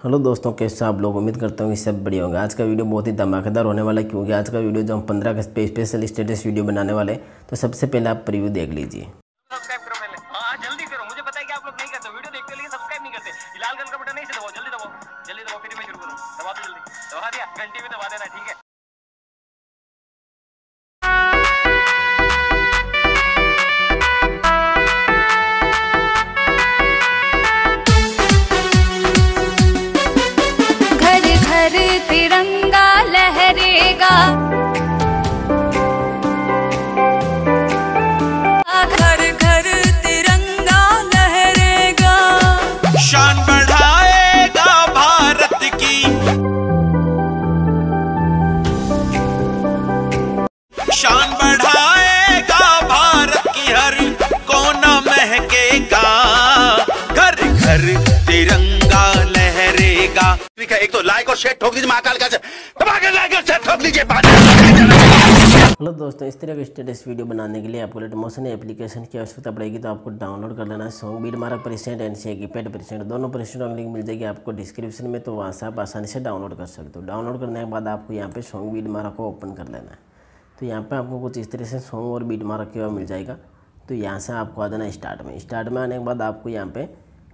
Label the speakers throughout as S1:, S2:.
S1: Hello दोस्तों, कैसे आप लोग? उम्मीद करता हूँ कि सब बढ़िया होंगे। आज का वीडियो बहुत ही धमाकेदार होने वाला है, क्योंकि आज का वीडियो जो हम पंद्रह अगस्त पे स्पेशल स्टेटस वीडियो बनाने वाले हैं तो सबसे पहले आप प्रीव्यू देख लीजिए।
S2: हाँ जल्दी घंटी दबा देना, ठीक है?
S3: घर तिरंगा लहरेगा।
S4: ठीक है एक तो लाइक और शेयर ठोक दीजिए महाकाल का तबाके लाइक और शेयर ठोक दीजिए
S1: हेलो दोस्तों इस तरह का स्टेटस वीडियो बनाने के लिए आपको लेट मोशन एप्लीकेशन की आवश्यकता पड़ेगी तो आपको डाउनलोड कर लेना है song beat mark percent and से पैड परसेंट दोनों परसेंट लिंक मिल जाएगी आपको डिस्क्रिप्शन में तो वहाँ से आप आसानी से डाउनलोड कर सकते हो। डाउनलोड करने के बाद आपको यहाँ पे सॉन्ग बीट मारा को ओपन कर लेना है। तो यहाँ पे आपको कुछ इस तरह से सॉन्ग और बीट मारा किया हुआ मिल जाएगा। तो यहाँ से आपको आ जाना स्टार्ट में। स्टार्ट में आने के बाद आपको यहाँ पे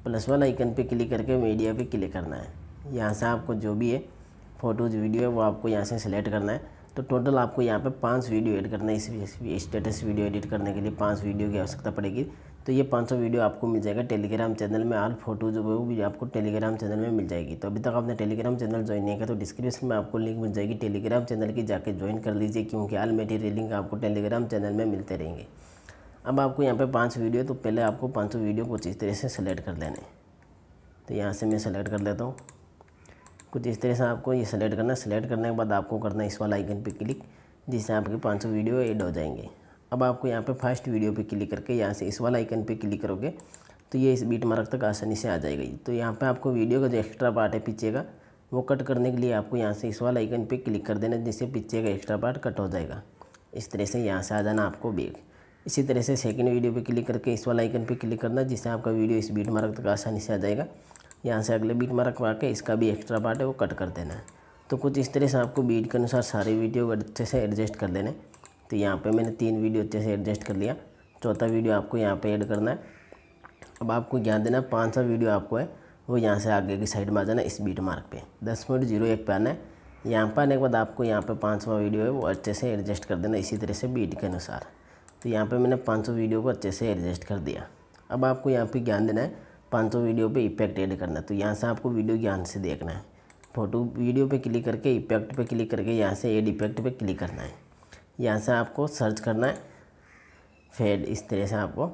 S1: प्लस वाला आइकन पे क्लिक करके मीडिया पे क्लिक करना है। यहाँ से आपको जो भी है, फ़ोटोज़, वीडियो है, वो आपको यहाँ से सिलेक्ट करना है। तो टोटल आपको यहाँ पे पाँच वीडियो ऐड करना है। इस स्टेटस वीडियो एडिट करने के लिए पाँच वीडियो की आवश्यकता पड़ेगी। तो ये पाँचों वीडियो आपको मिल जाएगा टेलीग्राम चैनल में। आल फ़ोटो जो है, वो भी आपको टेलीग्राम चैनल में मिल जाएगी। तो अभी तक आपने टेलीग्राम चैनल ज्वाइन नहीं किया तो डिस्क्रिप्शन में आपको लिंक मिल जाएगी। टेलीग्राम चैनल की जाके ज्वाइन कर लीजिए, क्योंकि आल मेटीरियल लिंक आपको टेलीग्राम चैनल में मिलते रहेंगे। अब आपको यहाँ पे पाँच वीडियो तो पहले आपको पाँचों वीडियो कुछ इस तरह से सेलेक्ट कर लेने। तो यहाँ से मैं सेलेक्ट कर लेता हूँ। कुछ इस तरह से आपको ये सेलेक्ट करना सेलेक्ट करने के बाद आपको करना है इस वाला आइकन पे क्लिक जिससे आपके 500 वीडियो ऐड हो जाएँगे। अब आपको यहाँ पे फ़र्स्ट वीडियो पे क्लिक करके यहाँ से इस वाला आइकन पे क्लिक करोगे तो ये इस बीट मार्क तक आसानी से आ जाएगा तो यहाँ पे आपको वीडियो का जो एक्स्ट्रा पार्ट है पीछे का, वो कट करने के लिए आपको यहाँ से इस वाला आइकन पे क्लिक कर देना, जिससे पीछे का एक्स्ट्रा पार्ट कट हो जाएगा। इस तरह से यहाँ से आ जाना आपको बैग इसी तरह से सेकंड वीडियो पे क्लिक करके इस वाला आइकन पे क्लिक करना, जिससे आपका वीडियो इस बीट मार्क तक आसानी से आ जाएगा। यहाँ से अगले बीट मार्क आके इसका भी एक्स्ट्रा पार्ट है, वो कट कर देना है। तो कुछ इस तरह से आपको बीट के अनुसार सारे वीडियो अच्छे से एडजस्ट कर लेने तो यहाँ पर मैंने तीन वीडियो अच्छे से एडजस्ट कर लिया। चौथा वीडियो आपको यहाँ पर ऐड करना है। अब आपको ध्यान देना पाँच सा वीडियो आपको है, वो यहाँ से आगे की साइड में आ जाना इस बीट मार्क पे। दस पॉइंट ज़ीरो एक पे आना है। यहाँ पर आने के बाद आपको यहाँ पे पाँचवा वीडियो है, वो अच्छे से एडजस्ट कर देना, इसी तरह से बीट के अनुसार। तो यहाँ पे मैंने 500 वीडियो को अच्छे से एडजस्ट कर दिया। अब आपको यहाँ पे ज्ञान देना है 500 वीडियो पे इफ़ेक्ट ऐड करना है। तो यहाँ से आपको वीडियो ज्ञान से देखना है। फ़ोटो वीडियो पे क्लिक करके इफ़ेक्ट पे क्लिक करके यहाँ से एड इफ़ेक्ट पे क्लिक करना है। यहाँ से आपको सर्च करना है। फेड इस तरह से आपको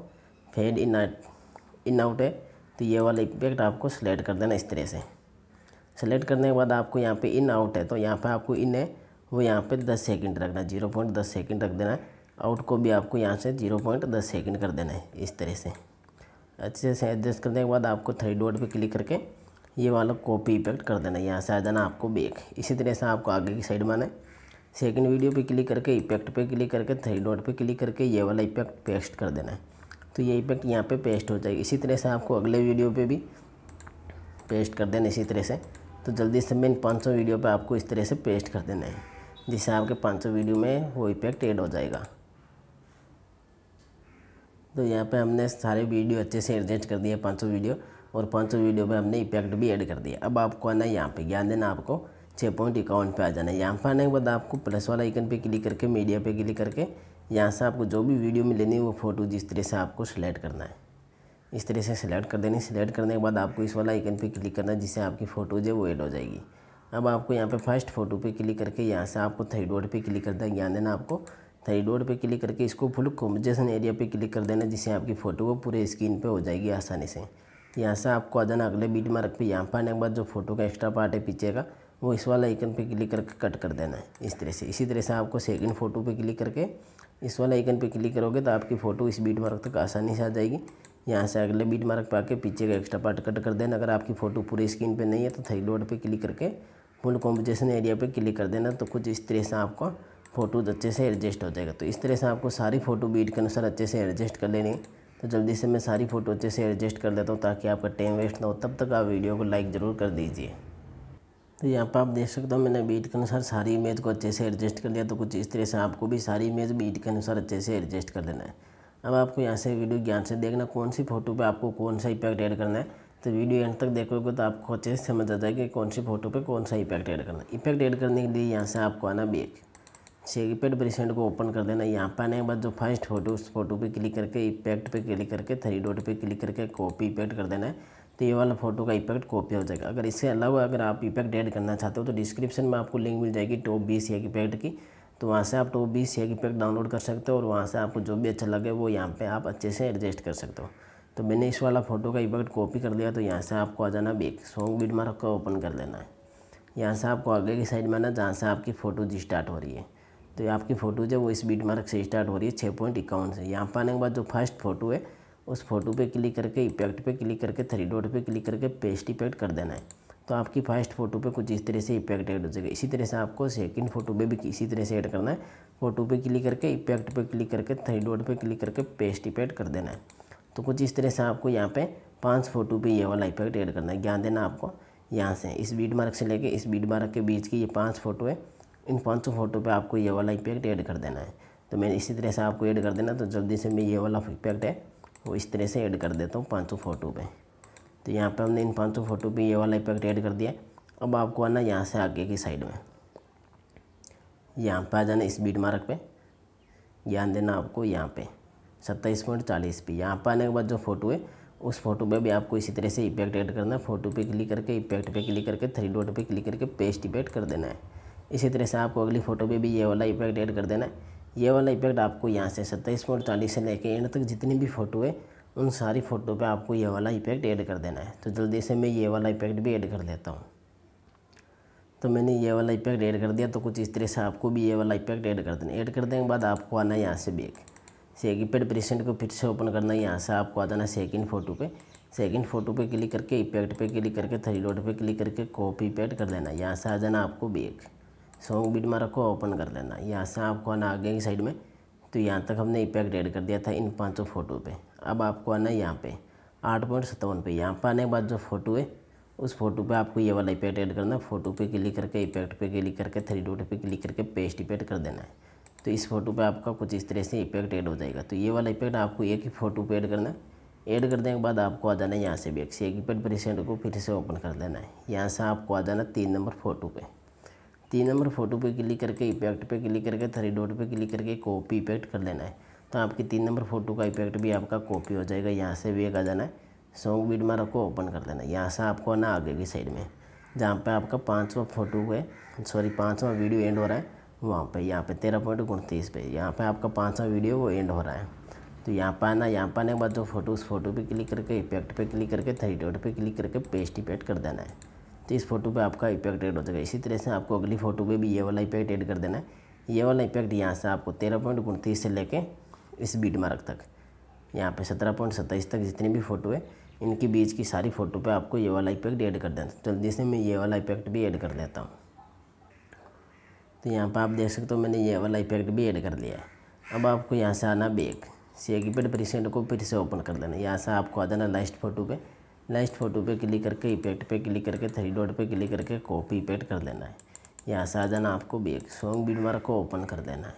S1: फेड इन इन आउट है। तो ये वाला इफ़ेक्ट आपको सेलेक्ट कर देना इस तरह से। सेलेक्ट करने के बाद आपको यहाँ पे इन आउट है। तो यहाँ पे आपको इन है, वो यहाँ पे 10 सेकंड रखना ज़ीरो पॉइंट दस सेकेंड रख देना है। आउट को भी आपको यहाँ से ज़ीरो पॉइंट दस सेकेंड कर देना है, इस तरह से। अच्छे से एडजस्ट करने के बाद आपको थ्री डॉट पे क्लिक करके ये वाला कॉपी इफ़ेक्ट कर देना है, यहाँ से आ जाना आपको बेक इसी तरह से आपको आगे की साइड में आना है। सेकेंड वीडियो पे क्लिक करके इफ़ेक्ट पे क्लिक करके थ्री डॉट पे क्लिक करके ये वाला इफ़ेक्ट पेस्ट कर देना है। तो ये इफ़ेक्ट यहाँ पे पेस्ट हो जाएगी। इसी तरह से आपको अगले वीडियो पे भी पेस्ट कर देना इसी तरह से। तो जल्दी से मैं पाँच वीडियो पर आपको इस तरह से पेस्ट कर देना है, जिससे आपके 500 वीडियो में वो इफ़ेक्ट एड हो जाएगा। तो यहाँ पे हमने सारे वीडियो अच्छे से एडजस्ट कर दिए 500 वीडियो, और 500 वीडियो पे हमने इफ़ेक्ट भी ऐड कर दिया। अब आपको आना है यहाँ पे, ज्ञान देना आपको छः पॉइंट इक्यावन पे आ जाना है। यहाँ पर आने के बाद आपको प्लस वाला आइकन पे क्लिक करके मीडिया पे क्लिक करके, यहाँ से आपको जो भी वीडियो में लेनी है वो फ़ोटो जिस तरह से आपको सेलेक्ट करना है। इस तरह से सिलेक्ट कर देनी। सिलेक्ट करने के बाद आपको इस वाला आइकन पर क्लिक करना है, जिससे आपकी फ़ोटोज है, वो ऐड हो जाएगी। अब आपको यहाँ पे फ़र्स्ट फ़ोटो पे क्लिक करके, यहाँ से आपको थर्ड डॉट पे क्लिक करना है। ज्ञान देना आपको। थ्री डॉट पे क्लिक करके इसको फुल कॉम्बिनेशन एरिया पे क्लिक कर देना, जिससे आपकी फ़ोटो वो पूरे स्क्रीन पे हो जाएगी आसानी से। यहाँ से आपको आ जाना अगले बीट मार्क पे। यहाँ पर आने के बाद जो फ़ोटो का एक्स्ट्रा पार्ट है पीछे का, वो इस वाला आइकन पे क्लिक करके कट कर देना है। इस तरह से, इसी तरह से आपको सेकंड फ़ोटो पे क्लिक करके इस वाला आइकन पे क्लिक करोगे तो आपकी फ़ोटो इस बीट मार्क तक आसानी से आ जाएगी। यहाँ से अगले बीट मार्क पर आके पीछे का एक्स्ट्रा पार्ट कट कर देना। अगर आपकी फ़ोटो पूरी स्क्रीन पर नहीं है तो थ्री डॉट पर क्लिक करके फुल कॉम्पोजिशन एरिया पर क्लिक कर देना। तो कुछ इस तरह से आपका फ़ोटोज अच्छे से एडजस्ट हो जाएगा। तो इस तरह से आपको सारी फ़ोटो बीट के अनुसार अच्छे से एडजस्ट कर लेनी तो जल्दी से मैं सारी फ़ोटो अच्छे से एडजस्ट कर देता हूँ ताकि आपका टाइम वेस्ट ना हो। तब तक आप वीडियो को लाइक ज़रूर कर दीजिए। तो यहाँ पर आप देख सकते हो मैंने बीट के अनुसार सारी इमेज को अच्छे से एडजस्ट कर लिया। तो कुछ इस तरह से आपको भी सारी इमेज बीट के अनुसार अच्छे से एडजस्ट कर देना है। अब आपको यहाँ से वीडियो ज्ञान से देखना कौन सी फ़ोटो पे आपको कौन सा इफ़ेक्ट ऐड करना है। तो वीडियो एंड तक देखोगे तो आपको अच्छे से समझ आ जाएगा कि कौन सी फ़ोटो पे कौन सा इफ़ेक्ट ऐड करना है। इफ़ेक्ट ऐड करने के लिए यहाँ से आपको आना बैक। सेगीपेड प्रेसेंट को ओपन कर देना, यहाँ पर आने के बाद जो फ़र्स्ट फ़ोटो, उस फ़ोटो पे क्लिक करके इफ़ेक्ट पे क्लिक करके थ्री डॉट पे क्लिक करके कॉपी इफ़ेक्ट कर देना है तो ये वाला फ़ोटो का इफ़ेक्ट कॉपी हो जाएगा। अगर इसके अलावा अगर आप इफ़ेक्ट ऐड करना चाहते हो तो डिस्क्रिप्शन में आपको लिंक मिल जाएगी टॉप बीस एक इफ़ेक्ट की तो वहाँ से आप टॉप बीस एक इफ़ेक्ट डाउनलोड कर सकते हो और वहाँ से आपको जो भी अच्छा लगे वो यहाँ पे आप अच्छे से एडजस्ट कर सकते हो। तो मैंने इस वाला फ़ोटो का इफ़ेक्ट कॉपी कर दिया तो यहाँ से आपको आ जाना बेक, सॉन्ग बीट मार्क का ओपन कर देना है। यहाँ से आपको आगे की साइड में आना, जहाँ से आपकी फ़ोटो जी स्टार्ट हो रही है। तो आपकी फ़ोटो जो वो इस बीट मार्क से स्टार्ट हो रही है छः पॉइंट इक्यावन से। यहाँ पर आने के बाद जो फ़र्स्ट फ़ोटो है, उस फ़ोटो पे क्लिक करके इफ़ेक्ट पे क्लिक करके थ्री डॉट पे क्लिक करके पेस्ट इफ़ेक्ट कर देना है। तो आपकी फ़र्स्ट फ़ोटो पे कुछ इस तरह से इफ़ेक्ट ऐड हो जाएगा। इसी तरह से आपको सेकंड फ़ोटो पे भी इसी तरह से ऐड करना है। फ़ोटो पे क्लिक करके इफ़ेक्ट पे क्लिक करके थ्री डॉट पे क्लिक करके पेस्ट इफ़ेक्ट कर देना है। तो कुछ इस तरह से आपको यहाँ पे पाँच फ़ोटो पे ये वाला इफ़ेक्ट ऐड करना है। ज्ञान देना आपको यहाँ से। इस बीट मार्क से लेके इस बीट मार्क के बीच की ये पाँच फ़ोटो है इन पाँचों फ़ोटो पे आपको ये वाला इफ़ेक्ट ऐड कर देना है। तो मैंने इसी तरह से आपको ऐड कर देना तो जल्दी से मैं ये वाला इफ़ेक्ट है, वो इस तरह से ऐड कर देता हूँ पाँचों फ़ोटो पे। तो यहाँ पे हमने इन पाँचों फ़ोटो पे ये वाला इफ़ेक्ट ऐड कर दिया। अब आपको आना यहाँ से आगे की साइड में। यहाँ पे आ जाना इस बीट मार्क पे। ध्यान देना आपको यहाँ पे सत्ताईस पॉइंट चालीस पे यहाँ पर आने के बाद जो फ़ोटो है, उस फ़ोटो पे भी आपको इसी तरह से इफ़ेक्ट ऐड करना है। फ़ोटो पे क्लिक करके इफ़ेक्ट पे क्लिक करके थ्री डॉट पे क्लिक करके पेस्ट इफ़ेक्ट कर देना है। इसी तरह से आपको अगली फ़ोटो पे भी ये वाला इफ़ेक्ट ऐड कर देना है। ये वाला इफ़ेक्ट आपको यहाँ से सत्ताईस पॉइंट चालीस से लेके एंड तक जितनी भी फ़ोटो है, उन सारी फ़ोटो पे आपको ये वाला इफ़ेक्ट ऐड कर देना है। तो जल्दी से मैं ये वाला इफ़ेक्ट भी ऐड कर देता हूँ। तो मैंने ये वाला इफ़ेक्ट ऐड कर दिया तो कुछ इस तरह से आपको भी ये वाला इफ़ेक्ट ऐड कर देना ऐड कर देने के बाद आपको आना है यहाँ से बैक सेकिपेड प्रेसेंट को फिर से ओपन करना है, यहाँ से आपको आ जाना सेकेंड फ़ोटो पे। सेकंड फ़ोटो पे क्लिक करके इफ़ेक्ट पे क्लिक करके थ्री डॉट पे क्लिक करके कॉपी पेड कर देना यहाँ से आ जाना आपको बैक सॉन्ग बीट मार्क को ओपन कर लेना। यहाँ से आपको आना आगे की साइड में। तो यहाँ तक हमने इफ़ेक्ट ऐड कर दिया था इन पाँचों फ़ोटो पे। अब आपको आना यहाँ पे, आठ पॉइंट सत्तावन पे। यहाँ पर आने के बाद जो फ़ोटो है, उस फ़ोटो पे आपको ये वाला इफ़ेक्ट ऐड करना। है फ़ोटो पे क्लिक करके इफ़ेक्ट पे क्लिक करके, थ्री डॉट पे क्लिक करके पेस्ट इफ़ेक्ट कर देना है। तो इस फ़ोटो पे आपका कुछ इस तरह से इफ़ेक्ट ऐड हो जाएगा। तो ये वाला इफ़ेक्ट आपको एक ही फ़ोटो पे ऐड करना है। ऐड कर देने के बाद आपको आ जाना है यहाँ से भी एक से एक इफ़ेक्ट प्रेसेंट को फिर से ओपन कर देना है। यहाँ से आपको आ जाना तीन नंबर फ़ोटो पे। तीन नंबर फ़ोटो पे क्लिक करके इफ़ेक्ट पे क्लिक करके थ्री डॉट पे क्लिक करके कॉपी इफ़ेक्ट कर लेना है। तो आपकी तीन नंबर फ़ोटो का इफ़ेक्ट भी आपका कॉपी हो जाएगा। यहाँ से भी एक आ जाना है। सॉन्ग बीट मारा को ओपन कर देना है। यहाँ से आपको आना आगे की साइड में, जहाँ पे आपका पाँचवा फ़ोटो है सॉरी, पाँचवा वीडियो एंड हो रहा है, वहाँ पे, यहाँ पे तेरह पॉइंट उनतीस पे, यहाँ पे आपका पाँचवा वीडियो वो एंड हो रहा है। तो यहाँ पर आना, यहाँ पर आने के बाद जो फ़ोटो, उस फ़ोटो पे क्लिक करके इफ़ेक्ट पे क्लिक करके थ्री डॉट पे क्लिक करके पेस्ट इफ़ेक्ट कर देना है। तो इस फ़ोटो पे आपका इफ़ेक्ट ऐड हो जाएगा। इसी तरह से आपको अगली फ़ोटो पे भी ये वाला इफ़ेक्ट ऐड कर देना है। ये वाला इफ़ेक्ट यहाँ से आपको तेरह पॉइंट उनतीस से लेके इस बीट मार्क तक, यहाँ पे सत्रह पॉइंट सत्ताईस तक जितनी भी फ़ोटो है, इनके बीच की सारी फ़ोटो पे आपको ये वाला इफ़ेक्ट ऐड कर देना जल्दी से मैं ये वाला इफ़ेक्ट भी ऐड कर देता हूँ। तो यहाँ पर आप देख सकते हो मैंने ये वाला इफ़ेक्ट भी ऐड कर लिया है। अब आपको यहाँ से आना बैक। सेकीपेड प्रेसेंट को फिर से ओपन कर देना यहाँ से आपको आ जाना लास्ट फ़ोटो पे। लास्ट फ़ोटो पे क्लिक करके इफ़ेक्ट पे क्लिक करके थ्री डॉट पे क्लिक करके कॉपी इफ़ेक्ट कर देना है। यहाँ से आ जाना आपको बैक सॉन्ग बीट मार्क को ओपन कर देना है।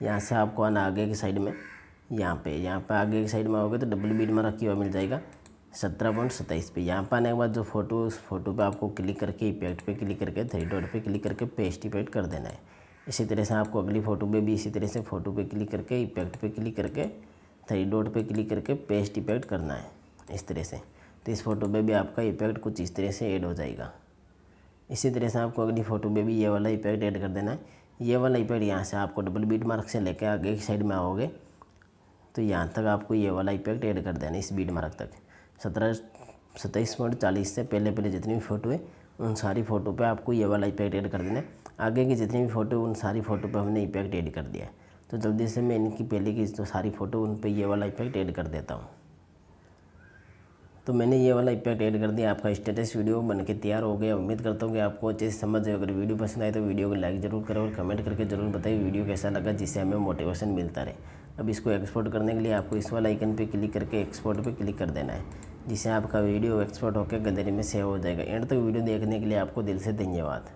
S1: यहाँ से आपको आना आगे की साइड में, यहाँ पे यहाँ पे आगे की साइड में आओगे तो डबल बीट मार्क की मिल जाएगा सत्रह पॉइंट सत्ताईस पे। यहाँ पर आने के बाद जो फ़ोटो उस फ़ोटो पे आपको क्लिक करके इफ़ेक्ट पे क्लिक करके थ्री डॉट पे क्लिक करके पेस्ट इफ़ेक्ट कर देना है। इसी तरह से आपको अगली फ़ोटो पे भी इसी तरह से फ़ोटो पे क्लिक करके इफ़ेक्ट पे क्लिक करके थ्री डॉट पे क्लिक करके पेस्ट इफ़ेक्ट करना है। इस तरह से। तो इस फ़ोटो पे भी आपका इफ़ेक्ट कुछ इस तरह से ऐड हो जाएगा। इसी तरह से आपको अगली फ़ोटो पे भी ये वाला इफ़ेक्ट ऐड कर देना है। ये वाला इफ़ेक्ट यहाँ से आपको डबल बीट मार्क से लेकर आगे की साइड में आओगे तो यहाँ तक आपको ये वाला इफ़ेक्ट ऐड कर देना इस बीट मार्क तक। सत्रह, सत्ताईस पॉइंट चालीस से पहले पहले जितनी भी फ़ोटो है, उन सारी फ़ोटो पे आपको ये वाला इफ़ेक्ट ऐड कर देना है। आगे की जितनी भी फ़ोटो उन सारी फ़ोटो पे हमने इफ़ेक्ट ऐड कर दिया है। तो जल्दी से मैं इनकी पहले की जो सारी फ़ोटो उन पर ये वाला इफ़ेक्ट ऐड कर देता हूँ। तो मैंने ये वाला इफ़ेक्ट ऐड कर दिया, आपका स्टेटस वीडियो बन के तैयार हो गया। उम्मीद करता हूँ कि आपको अच्छे से समझ जाए अगर वीडियो पसंद आए तो वीडियो को लाइक ज़रूर करें और कमेंट करके ज़रूर बताइए वीडियो कैसा लगा, जिससे हमें मोटिवेशन मिलता रहे। अब इसको एक्सपोर्ट करने के लिए आपको इस वाला आइकन पर क्लिक करके एक्सपोर्ट पर क्लिक कर देना है, जिससे आपका वीडियो एक्सपोर्ट होकर गैलरी में सेव हो जाएगा। एंड तक वीडियो देखने के लिए आपको दिल से धन्यवाद।